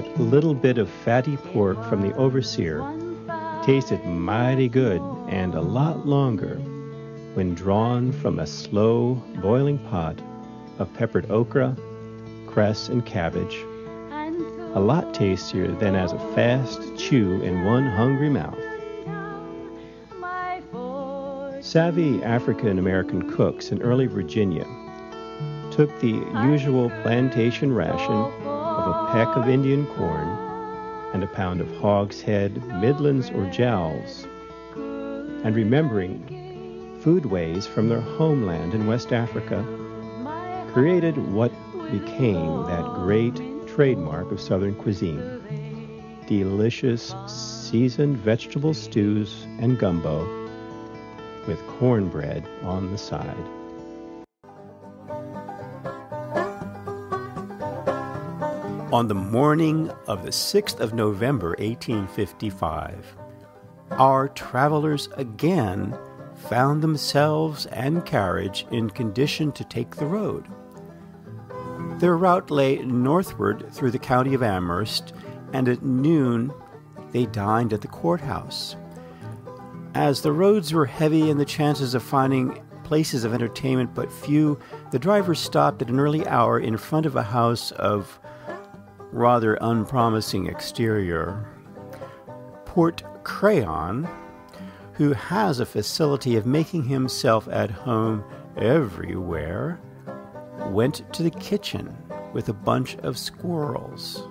that little bit of fatty pork from the overseer tasted mighty good and a lot longer when drawn from a slow boiling pot of peppered okra, cress, and cabbage. A lot tastier than as a fast chew in one hungry mouth. Savvy African American cooks in early Virginia took the usual plantation ration a peck of Indian corn and a pound of hogshead, middlings, or jowls, and remembering foodways from their homeland in West Africa, created what became that great trademark of Southern cuisine delicious seasoned vegetable stews and gumbo with cornbread on the side. On the morning of the 6th of November, 1855, our travelers again found themselves and carriage in condition to take the road. Their route lay northward through the county of Amherst, and at noon they dined at the courthouse. As the roads were heavy and the chances of finding places of entertainment but few, the driver stopped at an early hour in front of a house of rather unpromising exterior. Porte Crayon, who has a facility of making himself at home everywhere, went to the kitchen with a bunch of squirrels,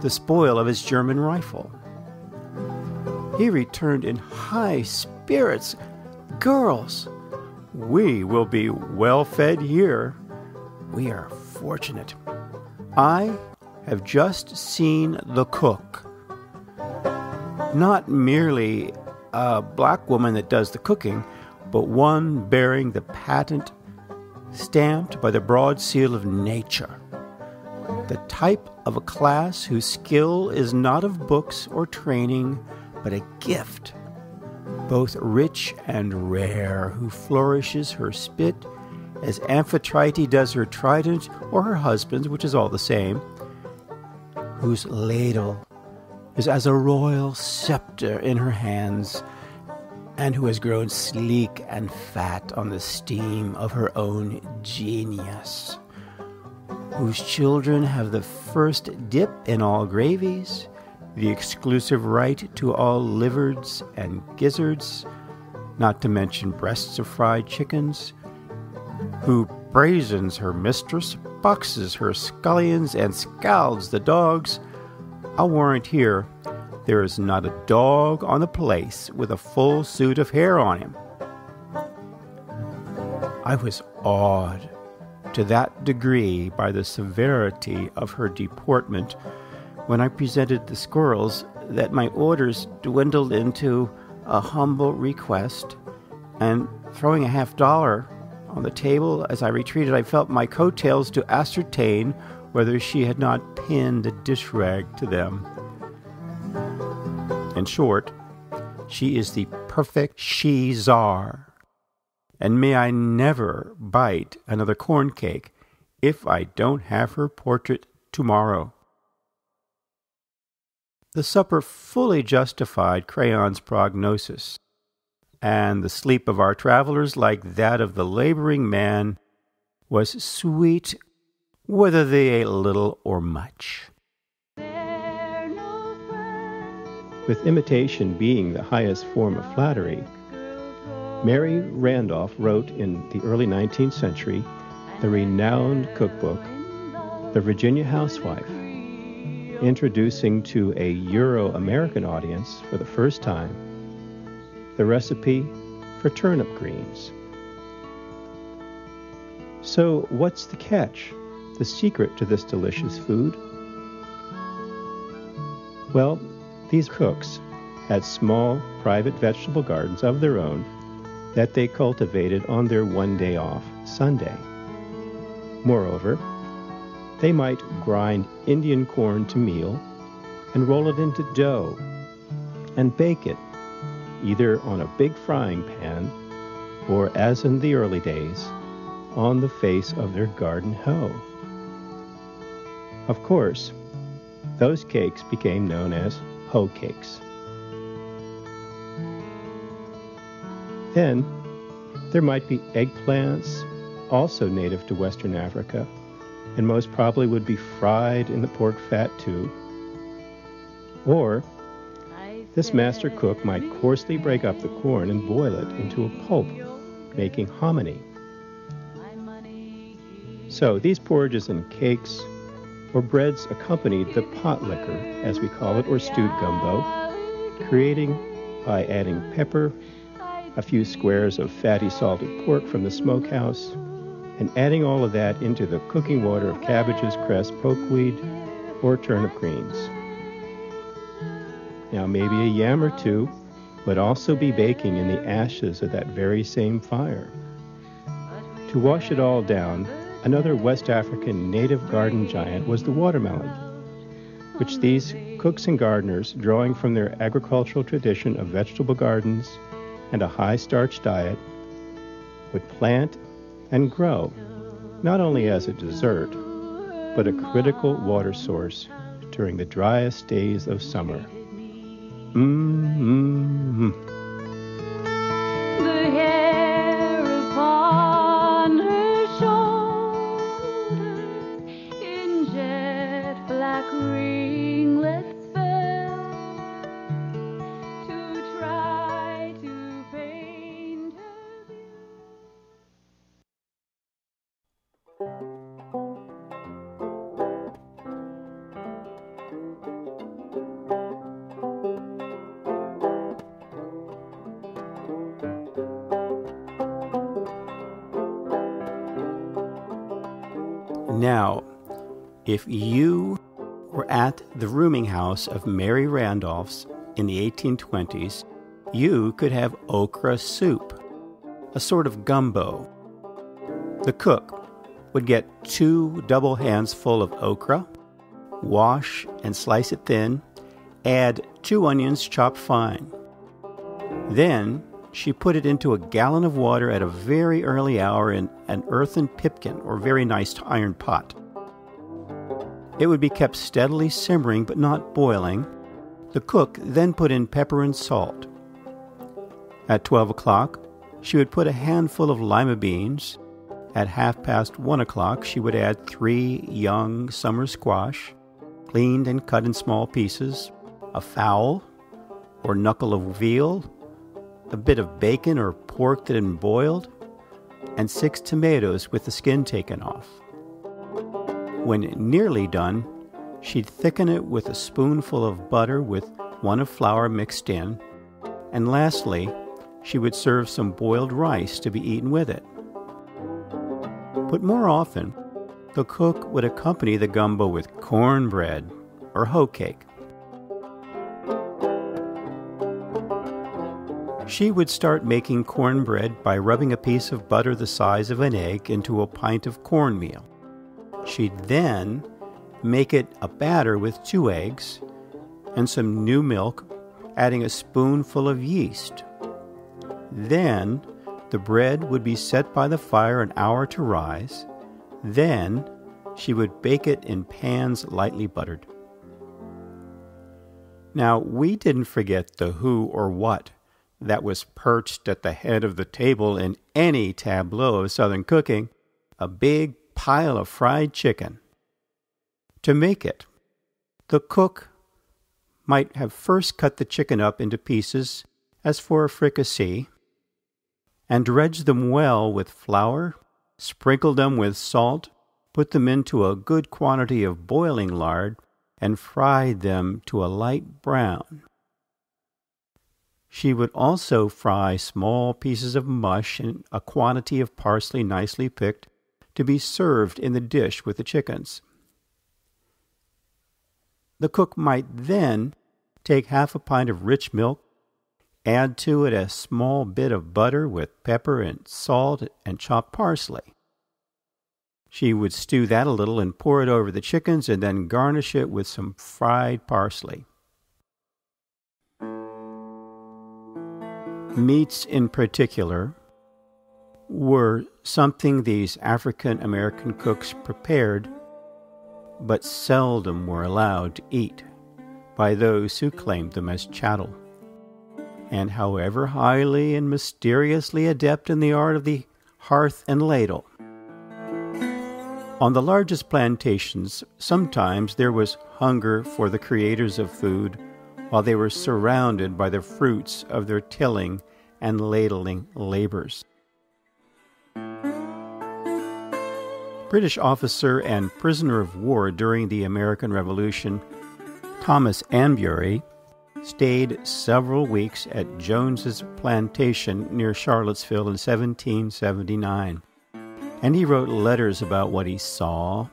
the spoil of his German rifle. He returned in high spirits. Girls, we will be well fed here. We are fortunate. I have just seen the cook. Not merely a black woman that does the cooking, but one bearing the patent stamped by the broad seal of nature. The type of a class whose skill is not of books or training, but a gift, both rich and rare, who flourishes her spit as Amphitrite does her trident or her husband's, which is all the same, whose ladle is as a royal scepter in her hands, and who has grown sleek and fat on the steam of her own genius, whose children have the first dip in all gravies, the exclusive right to all liverds and gizzards, not to mention breasts of fried chickens, who brazens her mistress, boxes her scullions, and scalds the dogs. I'll warrant here there is not a dog on the place with a full suit of hair on him. I was awed to that degree by the severity of her deportment when I presented the squirrels that my orders dwindled into a humble request, and throwing a half dollar on the table as I retreated, I felt my coattails to ascertain whether she had not pinned a dish rag to them. In short, she is the perfect she czar. And may I never bite another corn cake if I don't have her portrait tomorrow. The supper fully justified Crayon's prognosis, and the sleep of our travelers, like that of the laboring man, was sweet whether they ate little or much. With imitation being the highest form of flattery, Mary Randolph wrote in the early 19th century the renowned cookbook, The Virginia Housewife introducing to a Euro American audience for the first time the recipe for turnip greens. So, what's the catch, the secret to this delicious food? Well, these cooks had small private vegetable gardens of their own that they cultivated on their one day off, Sunday. Moreover, they might grind Indian corn to meal and roll it into dough and bake it either on a big frying pan or, as in the early days, on the face of their garden hoe. Of course, Those cakes became known as hoe cakes. Then there might be eggplants, also native to Western Africa, and most probably would be fried in the pork fat too. Or this master cook might coarsely break up the corn and boil it into a pulp, making hominy. So these porridges and cakes or breads accompanied the pot liquor, as we call it, or stewed gumbo, creating by adding pepper, a few squares of fatty salted pork from the smokehouse, and adding all of that into the cooking water of cabbages, cress, pokeweed, or turnip greens. Now, maybe a yam or two would also be baking in the ashes of that very same fire. To wash it all down, another West African native garden giant was the watermelon, which these cooks and gardeners, drawing from their agricultural tradition of vegetable gardens and a high starch diet, would plant and grow, not only as a dessert, but a critical water source during the driest days of summer. Mm-hmm. The hair upon her shoulders in jet black ringlets fell to try to paint her. Now, if you were at the rooming house of Mary Randolph's in the 1820s, you could have okra soup, a sort of gumbo. The cook would get two double hands full of okra, wash and slice it thin, add two onions chopped fine. Then she put it into a gallon of water at a very early hour in an earthen pipkin or very nice iron pot. It would be kept steadily simmering but not boiling. The cook then put in pepper and salt. At 12 o'clock, she would put a handful of lima beans. At half past one o'clock, she would add three young summer squash, cleaned and cut in small pieces, a fowl or knuckle of veal, a bit of bacon or pork that had been boiled, and six tomatoes with the skin taken off. When nearly done, she'd thicken it with a spoonful of butter with one of flour mixed in, and lastly, she would serve some boiled rice to be eaten with it. But more often, the cook would accompany the gumbo with cornbread or hoe cake. She would start making cornbread by rubbing a piece of butter the size of an egg into a pint of cornmeal. She'd then make it a batter with two eggs and some new milk, adding a spoonful of yeast. Then the bread would be set by the fire an hour to rise. Then she would bake it in pans lightly buttered. Now, we didn't forget the who or what that was perched at the head of the table in any tableau of Southern cooking a big pile of fried chicken. To make it, the cook might have first cut the chicken up into pieces as for a fricassee and dredged them well with flour, sprinkled them with salt, put them into a good quantity of boiling lard, and fried them to a light brown. She would also fry small pieces of mush and a quantity of parsley nicely picked to be served in the dish with the chickens. The cook might then take half a pint of rich milk, add to it a small bit of butter with pepper and salt and chopped parsley. She would stew that a little and pour it over the chickens and then garnish it with some fried parsley. Meats in particular were something these African American cooks prepared but seldom were allowed to eat by those who claimed them as chattel. And however highly and mysteriously adept in the art of the hearth and ladle, on the largest plantations, sometimes there was hunger for the creators of food while they were surrounded by the fruits of their tilling and ladling labors. British officer and prisoner of war during the American Revolution, Thomas Anbury, stayed several weeks at Jones's plantation near Charlottesville in 1779 and he wrote letters about what he saw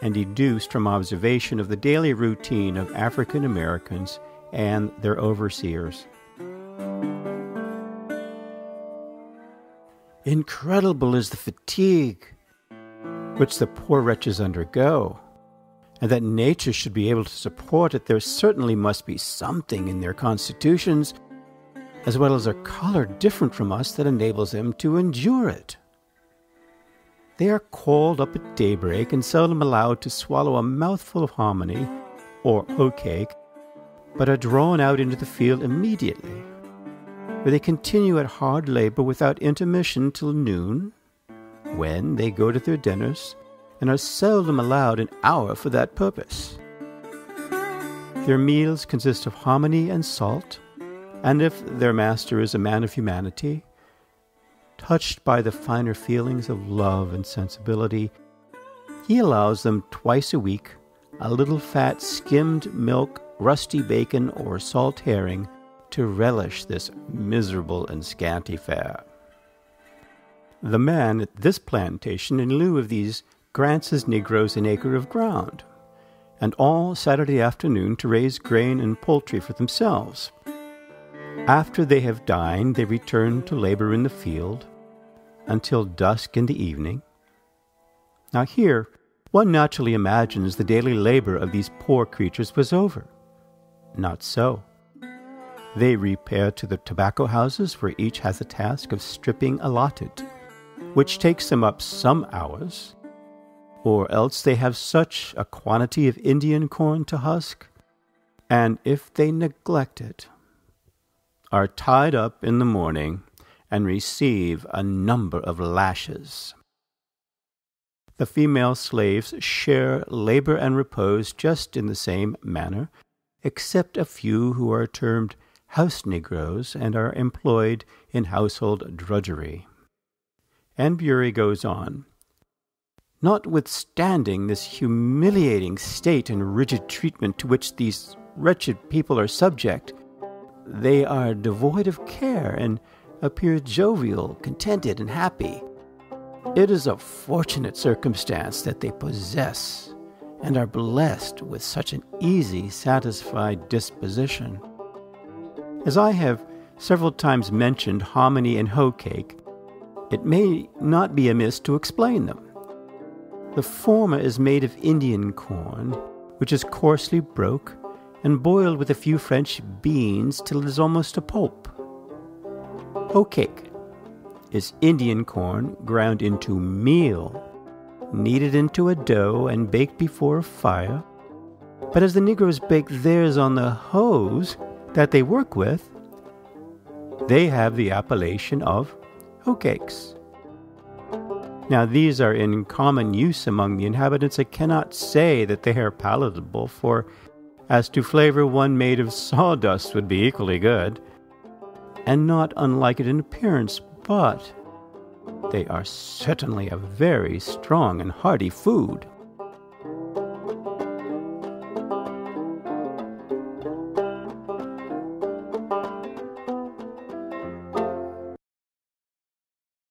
and deduced from observation of the daily routine of African Americans and their overseers. Incredible is the fatigue which the poor wretches undergo, and that nature should be able to support it. There certainly must be something in their constitutions, as well as a color different from us, that enables them to endure it. They are called up at daybreak and seldom allowed to swallow a mouthful of hominy or hoe cake, but are drawn out into the field immediately, where they continue at hard labor without intermission till noon, when they go to their dinners and are seldom allowed an hour for that purpose. Their meals consist of hominy and salt, and if their master is a man of humanity, touched by the finer feelings of love and sensibility, he allows them twice a week a little fat skimmed milk, rusty bacon, or salt herring to relish this miserable and scanty fare. The man at this plantation, in lieu of these, grants his negroes an acre of ground, and all Saturday afternoon to raise grain and poultry for themselves. After they have dined, they return to labor in the field, until dusk in the evening. Now, here, one naturally imagines the daily labor of these poor creatures was over. Not so. They repair to the tobacco houses where each has a task of stripping allotted, which takes them up some hours, or else they have such a quantity of Indian corn to husk, and if they neglect it, are tied up in the morning and receive a number of lashes. The female slaves share labor and repose just in the same manner, except a few who are termed house negroes and are employed in household drudgery. Anbury goes on. Notwithstanding this humiliating state and rigid treatment to which these wretched people are subject, they are devoid of care and appear jovial, contented, and happy. It is a fortunate circumstance that they possess and are blessed with such an easy, satisfied disposition. As I have several times mentioned hominy and hoe cake, it may not be amiss to explain them. The former is made of Indian corn, which is coarsely broke and boiled with a few French beans till it is almost a pulp. Hoe cake is Indian corn ground into meal, kneaded into a dough, and baked before a fire. But as the Negroes bake theirs on the hoes that they work with, they have the appellation of hoe cakes. Now, these are in common use among the inhabitants. I cannot say that they are palatable, for as to flavor, one made of sawdust would be equally good and not unlike it in appearance, but they are certainly a very strong and hearty food.